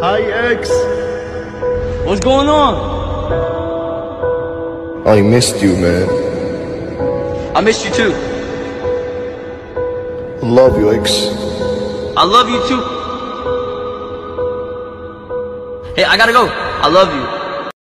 Hi, X. What's going on? I missed you, man. I missed you too. Love you, X. I love you too. Hey, I gotta go. I love you.